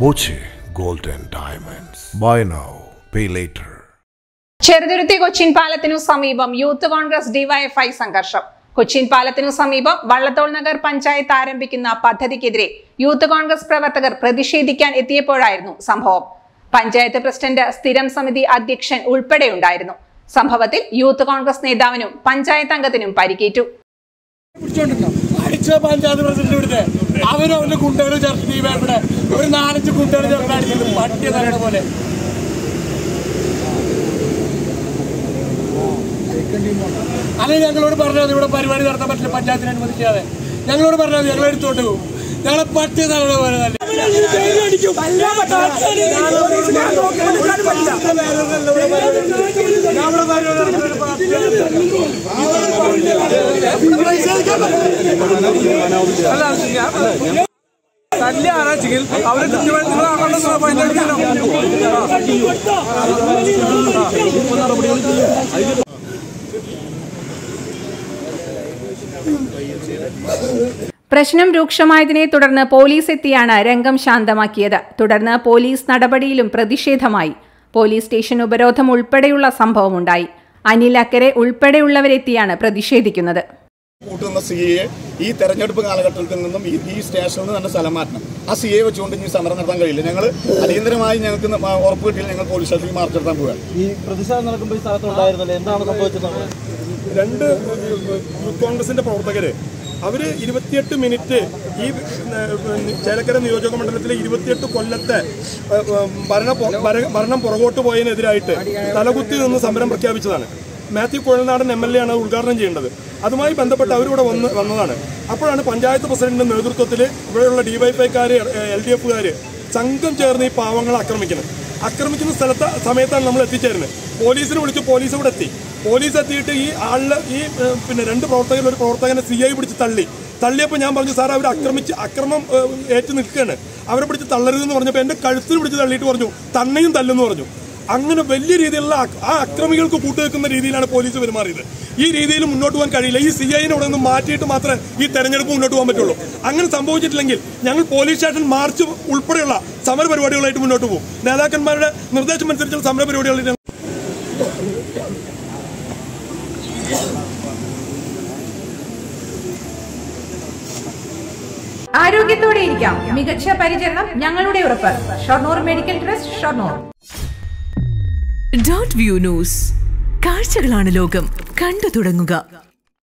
Boche golden diamonds. Buy now, pay later. Cheruthuruthy Cochin പാലത്തിനു സമീപം youth Congress DYFI സംഘർഷം കൊച്ചിൻ പാലത്തിനു സമീപം വള്ളത്തോൾ നഗർ പഞ്ചായത്ത് ആരംഭിക്കുന്ന പദ്ധതിക്കെതിരെ യൂത്ത് കോൺഗ്രസ് പ്രവർത്തകർ പ്രതിഷേധിക്കാൻ എത്തിയപ്പോഴായിരുന്നു സംഭവം പഞ്ചായത്ത് പ്രസിഡന്റ് സ്ഥിരം സമിതി അധ്യക്ഷൻ ഉൾപ്പെടെയുണ്ടായിരുന്നു സംഭവത്തിൽ യൂത്ത് കോൺഗ്രസ് നേതാവിനും പഞ്ചായത്ത് അംഗത്തിനും പരിക്കേറ്റു? അടിച്ച പഞ്ചായത്ത് പ്രസിഡന്റ് ഇവിടുത്തെ. അവരും അവന്റെ കുട്ടികൾ ചേർത്ത് ഇവിടെ. ഒരു നാലഞ്ച് കുട്ടികൾ ചേർത്ത് അടിച്ചത് പട്ടിയ തലയുടെ പോലെ. അല്ലെങ്കിൽ ഞങ്ങളോട് പറഞ്ഞത് ഇവിടെ പരിപാടി നടത്താൻ പറ്റില്ല പഞ്ചായത്തിന് അനുവദിക്കാതെ. ഞങ്ങളോട് പറഞ്ഞത് ഞങ്ങൾ എടുത്തോട്ട് പോകും. ഞങ്ങളെ പട്ടിയ തലയുടെ പോലെ തന്നെ പ്രശ്നം രൂക്ഷമായതിനെ തുടർന്ന് പോലീസ് എത്തിയാണ് രംഗം ശാന്തമാക്കിയത്. തുടർന്ന് പോലീസ് നടപടിയിലും പ്രതിഷേധമായി. പോലീസ് സ്റ്റേഷൻ ഉപരോധം ഉൾപ്പെടെയുള്ള സംഭവമുണ്ടായി. അനിൽ അക്കരെ ഉൾപ്പെടെയുള്ളവരെത്തിയാണ് പ്രതിഷേധിക്കുന്നത്. കൂട്ടുന്ന സി എ ഈ തെരഞ്ഞെടുപ്പ് കാലഘട്ടത്തിൽ നിന്നും ഈ ഈ സ്റ്റേഷനിൽ നിന്ന് തന്നെ സ്ഥലം മാറ്റണം. ആ സി എ വെച്ചുകൊണ്ട് ഇനി സമരം നടത്താൻ കഴിയില്ല. ഞങ്ങൾ അടിയന്തരമായി ഞങ്ങൾക്ക് ഉറപ്പ് കിട്ടിയാൽ ഞങ്ങൾ പോലീസ് സ്റ്റേഷനിൽ മാർച്ച് നടത്താൻ പോവുകയാണ്. ഈ പ്രതിഷേധം നടക്കുമ്പോൾ ഈ സ്ഥലത്തുണ്ടായിരുന്നല്ലോ? എന്താണ് സംഭവിച്ചത് രണ്ട് യൂത്ത് കോൺഗ്രസിന്റെ പ്രവർത്തകര് അവർ ഇരുപത്തിയെട്ട് മിനിറ്റ് ഈ ചേലക്കര നിയോജക മണ്ഡലത്തിലെ ഇരുപത്തിയെട്ട് കൊല്ലത്തെ ഭരണ ഭരണം പുറകോട്ട് പോയതിനെതിരായിട്ട് തലകുത്തി നിന്ന് സമരം പ്രഖ്യാപിച്ചതാണ്. Mathew Kuzhalnadan M L A ആണ് ഉദ്ഘാടനം ചെയ്യേണ്ടത്. അതുമായി ബന്ധപ്പെട്ട് അവരിവിടെ വന്ന് വന്നതാണ്. അപ്പോഴാണ് പഞ്ചായത്ത് പ്രസിഡന്റിന്റെ നേതൃത്വത്തിൽ ഇവിടെയുള്ള ഡിവൈഫൈക്കാർ എൽ ഡി എഫുകാർ സംഘം ചേർന്ന് ഈ പാവങ്ങളെ ആക്രമിക്കുന്നത്. ആക്രമിക്കുന്ന സ്ഥലത്ത് സമയത്താണ് നമ്മൾ എത്തിച്ചേരുന്നത്. പോലീസിനെ വിളിച്ച് പോലീസ് ഇവിടെ എത്തി. പോലീസ് എത്തിയിട്ട് ഈ ആളിൽ ഈ പിന്നെ രണ്ട് പ്രവർത്തകർ ഒരു പ്രവർത്തകനെ സി ഐ പിടിച്ച് തള്ളി. തള്ളിയപ്പോൾ ഞാൻ പറഞ്ഞു സാർ അവർ ആക്രമിച്ച് അക്രമം ഏറ്റു നിൽക്കുകയാണ് അവരെ പിടിച്ച് തള്ളരുതെന്ന് പറഞ്ഞപ്പോൾ എന്റെ കഴുത്തിൽ പിടിച്ച് തള്ളിയിട്ട് പറഞ്ഞു തന്നെയും തല്ലെന്ന് പറഞ്ഞു. അങ്ങനെ വലിയ രീതിയിലുള്ള ആ അക്രമികൾക്ക് കൂട്ടുവെക്കുന്ന രീതിയിലാണ് പോലീസ് പെരുമാറിയത്. ഈ രീതിയിൽ മുന്നോട്ട് പോകാൻ കഴിയില്ല. ഈ സി ഐനെ ഇവിടെ നിന്ന് മാറ്റിയിട്ട് മാത്രമേ ഈ തെരഞ്ഞെടുപ്പ് മുന്നോട്ട് പോകാൻ പറ്റുള്ളൂ. അങ്ങനെ സംഭവിച്ചിട്ടില്ലെങ്കിൽ ഞങ്ങൾ പോലീസ് സ്റ്റേഷൻ മാർച്ച് ഉൾപ്പെടെയുള്ള സമര പരിപാടികളായിട്ട് മുന്നോട്ട് പോകും. നേതാക്കന്മാരുടെ നിർദ്ദേശം അനുസരിച്ചുള്ള സമര പരിപാടികളായിട്ട് ആരോഗ്യത്തോടെ ഇരിക്കാം. മികച്ച പരിചരണം ഞങ്ങളുടെ ഉറപ്പ്. Shoranur medical trust Shoranur. Dot view news കാഴ്ചകളാണ് ലോകം. കണ്ടു തുടങ്ങുക.